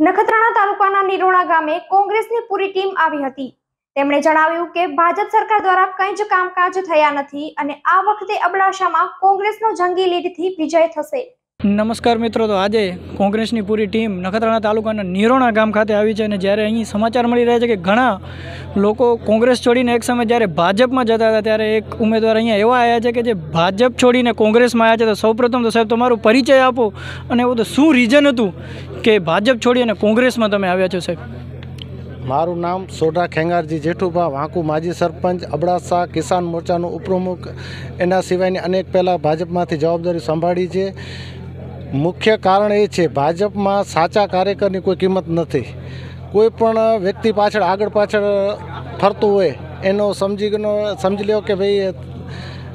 નખત્રાણા તાલુકાના નિરોણા ગામે કોંગ્રેસની પૂરી ટીમ આવી હતી. તેમણે જણાવ્યું કે ભાજપ સરકાર દ્વારા કંઈ જ કામકાજ થયા નથી અને આ વખતે અબડાસામાં કોંગ્રેસનો જંગી લીડથી વિજય થશે. નમસ્કાર મિત્રો, તો આજે કોંગ્રેસની પૂરી ટીમ નખત્રાણા તાલુકાના નિરોણા ગામ ખાતે આવી છે અને જ્યારે અહીં સમાચાર મળી રહ્યા છે કે ઘણા લોકો કોંગ્રેસ છોડીને એક સમય જ્યારે ભાજપમાં જતા હતા, ત્યારે એક ઉમેદવાર અહીંયા એવા આવ્યા છે કે જે ભાજપ છોડીને કોંગ્રેસમાં આવ્યા છે. તો સૌપ્રથમ તો સાહેબ, તમારો પરિચય આપો અને એવું તો શું રીઝન હતું કે ભાજપ છોડી અને કોંગ્રેસમાં તમે આવ્યા છો સાહેબ? મારું નામ સોઢા ખેંગારજી જેઠુભા વાંકુ, માજી સરપંચ અબડાસા કિસાન મોરચાનો ઉપપ્રમુખ. એના સિવાયની અનેક પહેલાં ભાજપમાંથી જવાબદારી સંભાળી છે. મુખ્ય કારણ એ છે, ભાજપમાં સાચા કાર્યકરની કોઈ કિંમત નથી. કોઈ પણ વ્યક્તિ પાછળ, આગળ પાછળ ફરતું હોય, એનો સમજી સમજી લ્યો કે ભાઈ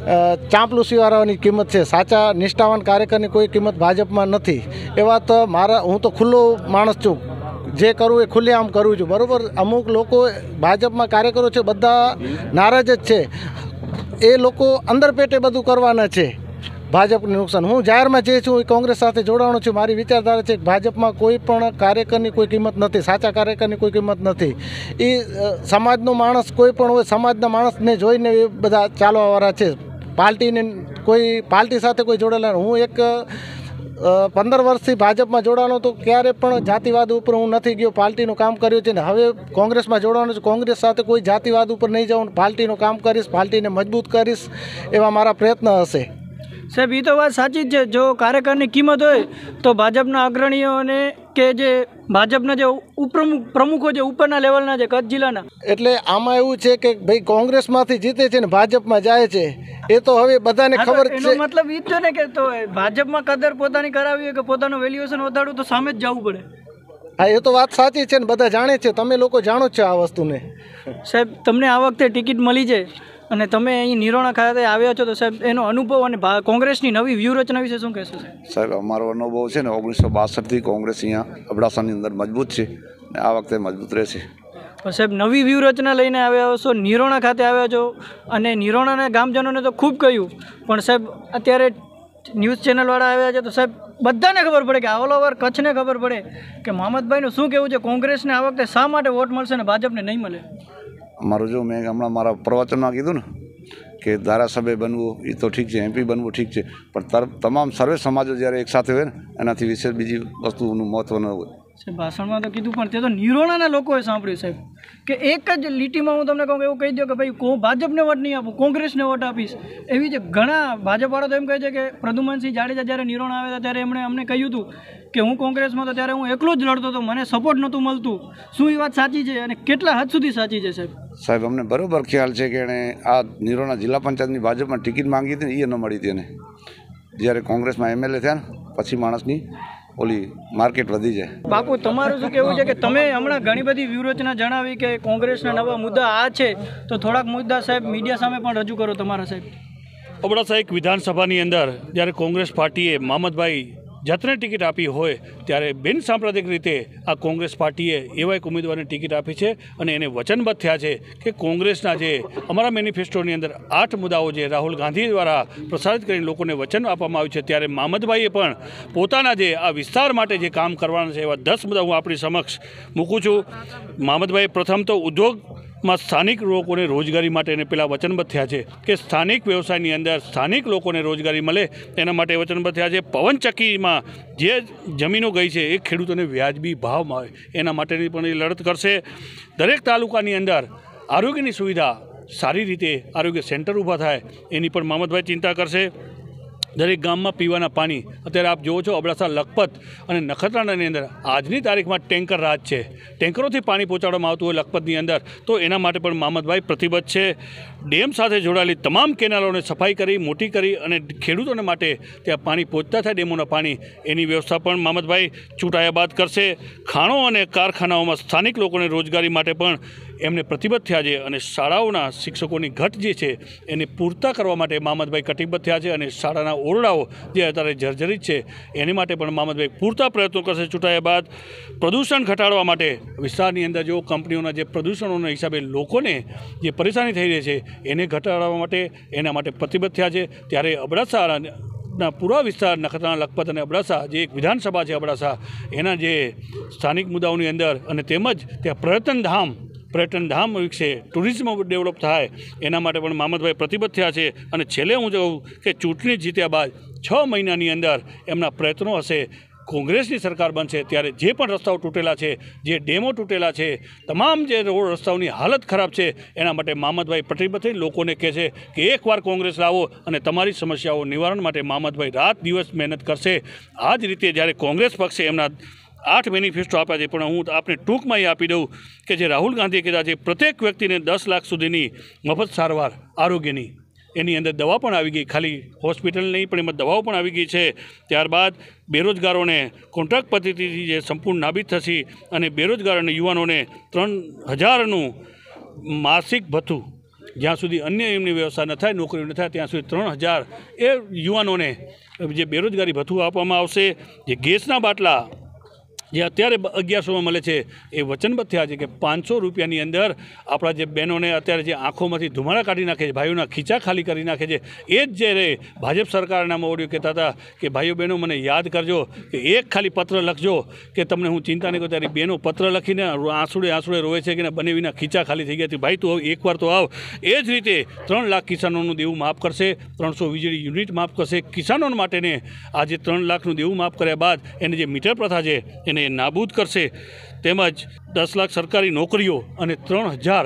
ચાંપલું ચાંપલુસીવાળાની કિંમત છે. સાચા, નિષ્ઠાવાન કાર્યકરની કોઈ કિંમત ભાજપમાં નથી. એવા તો મારા, હું તો ખુલ્લો માણસ છું. જે કરવું એ ખુલ્લેઆમ કરું છું. બરાબર? અમુક લોકો ભાજપમાં કાર્યકરો છે, બધા નારાજ જ છે. એ લોકો અંદર પેટે બધું કરવાના છે. ભાજપને નુકસાન. હું જાહેરમાં જે છું એ કોંગ્રેસ સાથે જોડાણો છું. મારી વિચારધારા છે કે ભાજપમાં કોઈ પણ કાર્યકરની કોઈ કિંમત નથી. સાચા કાર્યકરની કોઈ કિંમત નથી. એ સમાજનો માણસ કોઈ પણ હોય, સમાજના માણસને જોઈને એ બધા ચાલવાવાળા છે. પાર્ટીને કોઈ, પાર્ટી સાથે કોઈ જોડેલા હું એક પંદર વર્ષથી ભાજપમાં જોડાણો તો ક્યારે પણ જાતિવાદ ઉપર હું નથી ગયો. પાર્ટીનું કામ કર્યું છે ને હવે કોંગ્રેસમાં જોડાવાનું છે. કોંગ્રેસ સાથે કોઈ જાતિવાદ ઉપર નહીં જાઉં. પાર્ટીનું કામ કરીશ, પાર્ટીને મજબૂત કરીશ એવા મારા પ્રયત્ન હશે. સાહેબ એ તો વાત સાચી જ છે. જો કાર્યકરની કિંમત હોય તો ભાજપના અગ્રણીઓને કે જે ભાજપના જે ઉપપ્રમુખ પ્રમુખો જે ઉપરના લેવલના છે કચ્છ જિલ્લાના. એટલે આમાં એવું છે કે ભાઈ કોંગ્રેસમાંથી જીતે છે ને ભાજપમાં જાય છે એ તો હવે બધાને ખબર છે. મતલબ ઈ જ છે ને કે તો ભાજપમાં કદર પોતાની કરાવી હોય કે પોતાનું વેલ્યુએશન વધારવું તો સામે જ જવું પડે. હા એ તો વાત સાચી છે ને બધા જાણે છે. તમે લોકો જાણો જ છો આ વસ્તુને. સાહેબ તમને આ વખતે ટિકિટ મળી છે? અને તમે અહીં નિરોણા ખાતે આવ્યા છો તો સાહેબ એનો અનુભવ અને કોંગ્રેસની નવી વ્યૂહરચના વિશે શું કહેશો સાહેબ? અમારો અનુભવ છે ને ઓગણીસો બાસઠથી કોંગ્રેસ અહીંયા અબડાસાની અંદર મજબૂત છે ને આ વખતે મજબૂત રહેશે. સાહેબ નવી વ્યૂહરચના લઈને આવ્યા છો નિરોણા ખાતે આવ્યા છો અને નિરોણાના ગામજનોને તો ખૂબ કહ્યું પણ સાહેબ અત્યારે ન્યૂઝ ચેનલવાળા આવ્યા છે તો સાહેબ બધાને ખબર પડે કે ઓલ ઓવર કચ્છને ખબર પડે કે મોહમ્મદભાઈનું શું કહેવું છે કોંગ્રેસને આ વખતે શા માટે વોટ મળશે અને ભાજપને નહીં મળે? અમારું જો મેં હમણાં મારા પ્રવચનમાં કીધું ને કે ધારાસભ્ય બનવું, એ તો ઠીક છે એમપી બનવું ઠીક છે, પણ તમામ સર્વે સમાજો જ્યારે એકસાથે હોય ને, એનાથી વિશેષ બીજી વસ્તુનું મહત્ત્વ ન હોય. સાહેબ, ભાષણમાં તો કીધું, પણ તે તો નિરોણાના લોકોએ સાંભળ્યું સાહેબ. કે એક જ લીટીમાં હું તમને કહું એવું કહી દઉં કે ભાઈ કો ભાજપને વોટ નહીં આપું, કોંગ્રેસને વોટ આપીશ. એવી જે ઘણા ભાજપવાળા તો એમ કહે છે કે પ્રદુમનસિંહ જાડેજા જ્યારે નિરોણ આવ્યા ત્યારે એમણે અમને કહ્યું હતું કે હું કોંગ્રેસમાં તો ત્યારે હું એકલો જ લડતો હતો, મને સપોર્ટ નહોતું મળતું. શું એ વાત સાચી છે અને કેટલા હદ સુધી સાચી છે સાહેબ? સાહેબ, અમને બરોબર ખ્યાલ છે કે એણે આ નિરોણા જિલ્લા પંચાયતની ભાજપમાં ટિકિટ માંગી હતી ને એ ન મળી હતી એને. જ્યારે કોંગ્રેસમાં એમએલએ થયા ને, પછી માણસની ઓલી માર્કેટ વધી જાય. બાપુ તમારું શું કહેવું છે કે તમે હમણાં ઘણી બધી વ્યૂહરચના જણાવી કે કોંગ્રેસના નવા મુદ્દા આ છે તો થોડાક મુદ્દા સાહેબ મીડિયા સામે પણ રજૂ કરો તમારા સાહેબ. અબડાસા એક વિધાનસભાની અંદર જ્યારે કોંગ્રેસ પાર્ટીએ મામદભાઈ જતને ટિકિટ આપી હોય ત્યારે બિનસાંપ્રદાયિક રીતે આ કોંગ્રેસ પાર્ટીએ એવા એક ઉમેદવારને ટિકિટ આપી છે અને એને વચનબદ્ધ થયા છે કે કોંગ્રેસના જે અમારા મેનિફેસ્ટોની અંદર આઠ મુદ્દાઓ જે રાહુલ ગાંધી દ્વારા પ્રસારિત કરીને લોકોને વચન આપવામાં આવ્યું છે ત્યારે મામદભાઈએ પણ પોતાના જે આ વિસ્તાર માટે જે કામ કરવાના છે એવા દસ મુદ્દા હું આપણી સમક્ષ મૂકું છું. મામદભાઈ, પ્રથમ તો ઉદ્યોગ માં સ્થાનિક લોકોને રોજગારી માટે એને પેલા વચનબદ્ધ થયા છે કે સ્થાનિક વ્યવસાયની અંદર સ્થાનિક લોકોને રોજગારી મળે, એના માટે વચનબદ્ધ થયા છે. પવનચક્કીમાં જે જમીનો ગઈ છે, એ ખેડૂતોને વ્યાજબી ભાવમાં આવે એના માટેની પણ એ લડત કરશે. દરેક તાલુકાની અંદર આરોગ્યની સુવિધા સારી રીતે આરોગ્ય સેન્ટર ઊભા થાય, એની પણ મામતભાઈ ચિંતા કરશે. દરેક ગામમાં પીવાના પાણી. અત્યારે આપ જુઓ છો અબડાસા, લખપત અને નખત્રાણાની અંદર આજની તારીખમાં ટેન્કર રાજ છે. ટેન્કરોથી પાણી પહોંચાડવામાં આવતું હોય લખપતની અંદર, તો એના માટે પણ મામદભાઈ પ્રતિબદ્ધ છે. ડેમ સાથે જોડાયેલી તમામ કેનાલોને સફાઈ કરી, મોટી કરી અને ખેડૂતોને માટે ત્યાં પાણી પહોંચતા થાય ડેમોના પાણી. એની વ્યવસ્થા પણ મામદભાઈ ચૂંટાયા બાદ કરશે. ખાણો અને કારખાનાઓમાં સ્થાનિક લોકોને રોજગારી માટે પણ એમને પ્રતિબદ્ધ થયા છે અને શાળાઓના શિક્ષકોની ઘટ જે છે એને પૂરતા કરવા માટે મામદભાઈ કટિબદ્ધ થયા છે અને શાળાના ઓરડાઓ જે અત્યારે જર્જરિત છે, એની માટે પણ મામદભાઈ પૂરતા પ્રયત્નો કરશે. ચૂંટાયા બાદ પ્રદૂષણ ઘટાડવા માટે વિસ્તારની અંદર જો કંપનીઓના જે પ્રદૂષણોના હિસાબે લોકોને જે પરેશાની થઈ રહી છે, એને ઘટાડવા માટે, એના માટે પ્રતિબદ્ધ થયા છે. ત્યારે અબડાસા ના પૂરા વિસ્તાર, નખત્રાણા, લખપત અને અબડાસા જે એક વિધાનસભા છે અબડાસા, એના જે સ્થાનિક મુદ્દાઓની અંદર અને તેમજ ત્યાં પર્યટન ધામ પર્યટન ધામ વિકસે ટુરિઝમ ડેવલપ થાય, એના માટે પણ મામદભાઈ પ્રતિબદ્ધ થયા છે. અને છેલ્લે હું જોઉં કે ચૂંટણી જીત્યા બાદ છ મહિનાની અંદર એમના પ્રયત્નો હશે. કોંગ્રેસની સરકાર બનશે ત્યારે જે પણ રસ્તાઓ તૂટેલા છે, જે ડેમો તૂટેલા છે, તમામ જે રોડ રસ્તાઓની હાલત ખરાબ છે, એના માટે મામદભાઈ પ્રતિબદ્ધ લોકોને કહે છે કે એકવાર કોંગ્રેસ લાવો અને તમારી સમસ્યાઓ નિવારણ માટે મામદભાઈ રાત દિવસ મહેનત કરશે. આ જ રીતે જ્યારે કોંગ્રેસ પક્ષે એમના આઠ મેનિફેસ્ટો આપ્યા છે. પણ હું આપને ટૂંકમાં એ આપી દઉં કે જે રાહુલ ગાંધીએ કીધા છે, પ્રત્યેક વ્યક્તિને દસ લાખ સુધીની મફત સારવાર આરોગ્યની. એની અંદર દવા પણ આવી ગઈ. ખાલી હોસ્પિટલ નહીં, પણ એમાં દવાઓ પણ આવી ગઈ છે. ત્યારબાદ બેરોજગારોને કોન્ટ્રાક્ટ પદ્ધતિથી જે સંપૂર્ણ નાબીદ થશે અને બેરોજગાર અને યુવાનોને ત્રણ હજારનું માસિક ભથ્થું, જ્યાં સુધી અન્ય એમની વ્યવસ્થા ન થાય, નોકરીઓ ન થાય, ત્યાં સુધી ત્રણ હજાર એ યુવાનોને જે બેરોજગારી ભથ્થું આપવામાં આવશે. જે ગેસના બાટલા જે અત્યારે અગિયારસોમાં મળે છે, એ વચનબદ્ધ થયા છે કે પાંચસો રૂપિયાની અંદર આપણા જે બહેનોને અત્યારે જે આંખોમાંથી ધુમાડા કાઢી નાખે છે, ભાઈઓના ખીચા ખાલી કરી નાખે છે, એ જ જ્યારે ભાજપ સરકારના મોવડીઓ કહેતા હતા કે, ભાઈઓ બહેનો, મને યાદ કરજો કે એક ખાલી પત્ર લખજો કે તમને હું ચિંતા નહીં કરું ત્યારે બહેનો પત્ર લખીને આંસુડે આંસુડે રોવે છે કે બને વિના ખીચા ખાલી થઈ ગયા છે. ભાઈ, તું એકવાર તો આવ. એ જ રીતે ત્રણ લાખ કિસાનોનું દેવું માફ કરશે, ત્રણસો વીજળી યુનિટ માફ કરશે. કિસાનો માટેને આજે ત્રણ લાખનું દેવું માફ કર્યા બાદ એને જે મીટર પ્રથા છે, એને નાબૂદ કરશે. તેમજ દસ લાખ સરકારી નોકરીઓ અને ત્રણ હજાર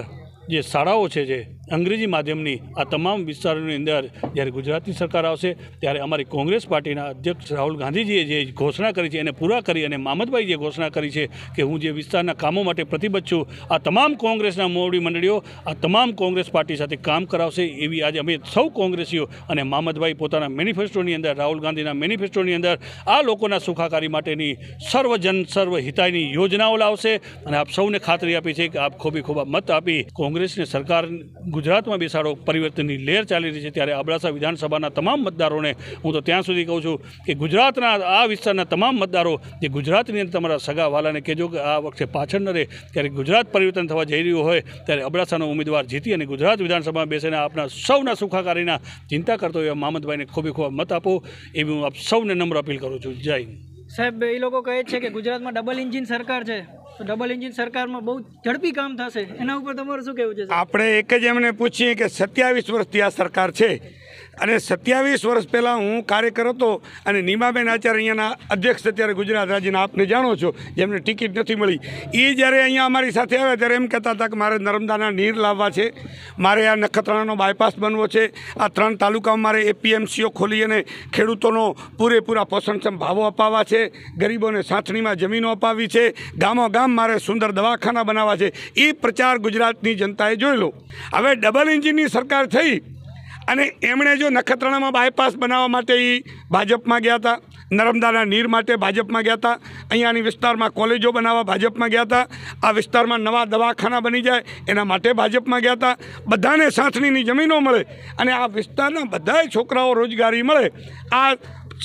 જે શાળાઓ છે જે અંગ્રેજી માધ્યમની આ તમામ વિસ્તારોની અંદર જ્યારે ગુજરાતની સરકાર આવશે, ત્યારે અમારી કોંગ્રેસ પાર્ટીના અધ્યક્ષ રાહુલ ગાંધીજીએ જે ઘોષણા કરી છે, એને પૂરા કરી અને મામદભાઈ જે ઘોષણા કરી છે કે હું જે વિસ્તારના કામો માટે પ્રતિબદ્ધ છું, આ તમામ કોંગ્રેસના મોવડી મંડળીઓ, આ તમામ કોંગ્રેસ પાર્ટી સાથે કામ કરાવશે એવી આજે અમે સૌ કોંગ્રેસીઓ અને મામદભાઈ પોતાના મેનિફેસ્ટોની અંદર, રાહુલ ગાંધીના મેનિફેસ્ટોની અંદર, આ લોકોના સુખાકારી માટેની સર્વજન સર્વ હિતાયની યોજનાઓ લાવશે અને આપ સૌને ખાતરી આપી છે કે આપ ખોબી ખોબા મત આપી કોંગ્રેસની સરકાર ગુજરાતમાં બેસાડો પરિવર્તનની લહેર ચાલી રહી છે ત્યારે અબડાસા વિધાનસભાના તમામ મતદારોને હું તો ત્યાં સુધી કહું છું કે ગુજરાતના આ વિસ્તારના તમામ મતદારો જે ગુજરાતની અંદર તમારા સગા વાલાને કહેજો કે આ વખતે પાછળ ન રહે. ત્યારે ગુજરાત પરિવર્તન થવા જઈ રહ્યું હોય ત્યારે અબડાસાનો ઉમેદવાર જીતી અને ગુજરાત વિધાનસભામાં બેસીને આપના સૌના સુખાકારીના ચિંતા કરતો એવા મામદભાઈને ખૂબ ખૂબ મત આપો એવી હું આપ સૌને નમ્ર અપીલ કરું છું. જય સાહેબ, એ લોકો કહે છે કે ગુજરાતમાં ડબલ એન્જિન સરકાર છે. ડબલ એન્જિન સરકારમાં બહુ ઝડપી કામ થશે. એના ઉપર તમારું શું કહેવું છે આપણે એક જ એમને પૂછીએ કે સત્યાવીસ વર્ષથી આ સરકાર છે. અને સત્યાવીસ વર્ષ પહેલાં હું કાર્યકર હતો અને નીમાબેન આચાર્ય અહીંયાના અધ્યક્ષ અત્યારે ગુજરાત રાજ્યના, આપને જાણો છો, જેમને ટિકિટ નથી મળી. એ જ્યારે અહીંયા અમારી સાથે આવ્યા ત્યારે એમ કહેતા હતા કે મારે નર્મદાના નીર લાવવા છે, મારે આ નખત્રાણાનો બાયપાસ બનવો છે, આ ત્રણ તાલુકામાં મારે એપીએમસીઓ ખોલી અને ખેડૂતોનો પૂરેપૂરા પોષણક્ષમ ભાવો અપાવવા છે, ગરીબોને સાંથણીમાં જમીનો અપાવી છે, ગામો ગામ મારે સુંદર દવાખાના બનાવવા છે. એ પ્રચાર ગુજરાતની જનતાએ જોયેલો હવે ડબલ એન્જિનની સરકાર થઈ અને એમણે જો નખત્રાણામાં બાયપાસ બનાવવા માટે એ ભાજપમાં ગયા હતા, નર્મદાના નીર માટે ભાજપમાં ગયા હતા, અહીંયાની વિસ્તારમાં કોલેજો બનાવવા ભાજપમાં ગયા હતા, આ વિસ્તારમાં નવા દવાખાના બની જાય એના માટે ભાજપમાં ગયા હતા, બધાને સાંથણીની જમીનો મળે અને આ વિસ્તારના બધાય છોકરાઓ રોજગારી મળે. આ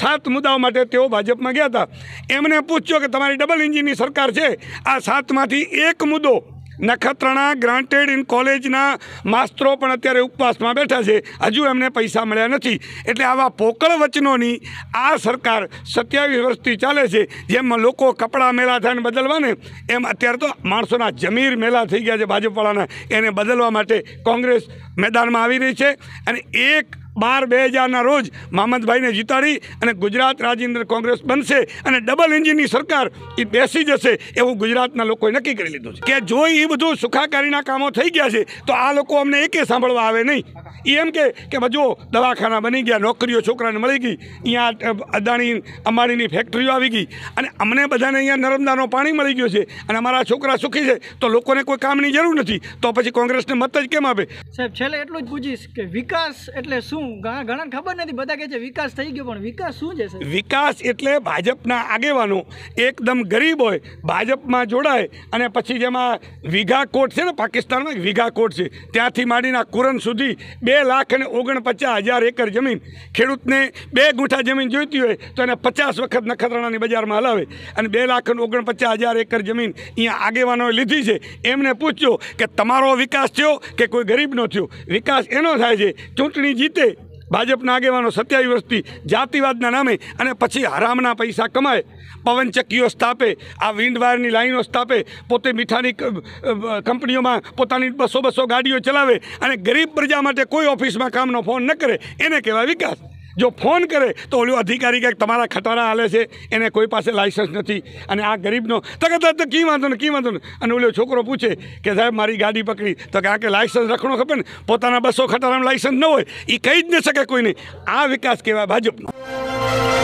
સાત મુદ્દાઓ માટે તેઓ ભાજપમાં ગયા હતા. એમને પૂછ્યો કે તમારી ડબલ એન્જિનની સરકાર છે. આ સાતમાંથી એક મુદ્દો નખત્રાણા ગ્રાન્ટેડ ઇન કોલેજના માસ્તરો પણ અત્યારે ઉપવાસમાં બેઠા છે. હજુ એમને પૈસા મળ્યા નથી. એટલે આવા પોકળ વચનોની આ સરકાર સત્યાવીસ વર્ષથી ચાલે છે. જેમ લોકો કપડાં મેલા થાય બદલવાને, એમ અત્યારે તો માણસોના જમીર મેલા થઈ ગયા છે ભાજપવાળાના એને બદલવા માટે કોંગ્રેસ મેદાનમાં આવી રહી છે. અને એક બાર બે હજારના રોજ મામદભાઈને જીતાડી અને ગુજરાત રાજ્યની કોંગ્રેસ બનશે અને ડબલ એન્જિનની સરકાર એ બેસી જશે એવું ગુજરાતના લોકોએ નક્કી કરી લીધું છે. કે જો એ બધું સુખાકારીના કામો થઈ ગયા છે, તો આ લોકો અમને એકે સાંભળવા આવે નહીં. એમ કે કે જો દવાખાના બની ગયા, નોકરીઓ છોકરાને મળી ગઈ અહીંયા અદાણી, અંબાણીની ફેક્ટરીઓ આવી ગઈ, અને અમને બધાને અહીંયા નર્મદાનો પાણી મળી ગયું છે, અને અમારા છોકરા સુખી છે, તો લોકોને કોઈ કામની જરૂર નથી. તો પછી કોંગ્રેસને મત જ કેમ આપે? સાહેબ, છેલ્લે એટલું જ પૂછીશ કે વિકાસ એટલે શું ઘણા ખબર નથી, બધા વિકાસ થઈ ગયો વિકાસ શું છે વિકાસ એટલે ભાજપના આગેવાનો એકદમ ગરીબ હોય, ભાજપમાં જોડાય અને પછી જેમાં વિઘા કોટ છે ને, પાકિસ્તાનમાં વિઘા કોટ છે, ત્યાંથી માંડીના કુરન સુધી બે લાખ અને ઓગણપચાસ હજાર એકર જમીન, ખેડૂતને બે ગુંઠા જમીન જોઈતી હોય તો એને પચાસ વખત નખત્રાણાની બજારમાં હલાવે અને બે લાખ અને ઓગણપચાસ હજાર એકર જમીન અહીંયા આગેવાનોએ લીધી છે. એમને પૂછજો કે તમારો વિકાસ થયો કે કોઈ ગરીબનો થયો? વિકાસ એનો થાય છે. ચૂંટણી જીતે ભાજપના આગેવાનો સત્યાવીસ વર્ષથી જાતિવાદના નામે અને પછી હરામના પૈસા કમાય. પવનચક્કીઓ સ્થાપે, આ વિન્ડવાયરની લાઈનો સ્થાપે, પોતે મીઠાની કંપનીઓમાં પોતાની બસો બસો ગાડીઓ ચલાવે અને ગરીબ પ્રજા માટે કોઈ ઓફિસમાં કામનો ફોન ન કરે, એને કહેવાય વિકાસ. જો ફોન કરે તો ઓલો અધિકારી કંઈક તમારા ખટારા હાલે છે, એને કોઈ પાસે લાઇસન્સ નથી. અને આ ગરીબનો, તો કે તો કી વાંધો ને કી વાંધો ને અને ઓલો છોકરો પૂછે કે સાહેબ, મારી ગાડી પકડી. તો કે આ કે લાઇસન્સ રખણો ખપે ને? પોતાના બસો ખટારામાં લાઇસન્સ ન હોય એ કહી જ ન શકે કોઈને. આ વિકાસ કહેવાય ભાજપનો.